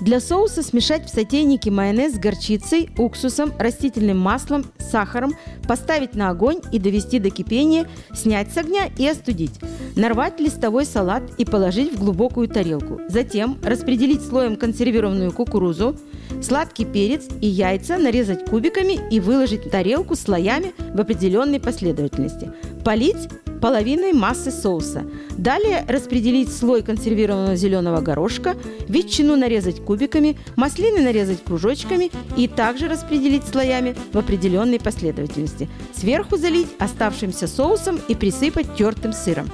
Для соуса смешать в сотейнике майонез с горчицей, уксусом, растительным маслом, сахаром, поставить на огонь и довести до кипения, снять с огня и остудить. Нарвать листовой салат и положить в глубокую тарелку. Затем распределить слоем консервированную кукурузу, сладкий перец и яйца нарезать кубиками и выложить в тарелку слоями в определенной последовательности. Полить половиной массы соуса. Далее распределить слой консервированного зеленого горошка, ветчину нарезать кубиками, маслины нарезать кружочками и также распределить слоями в определенной последовательности. Сверху залить оставшимся соусом и присыпать тертым сыром.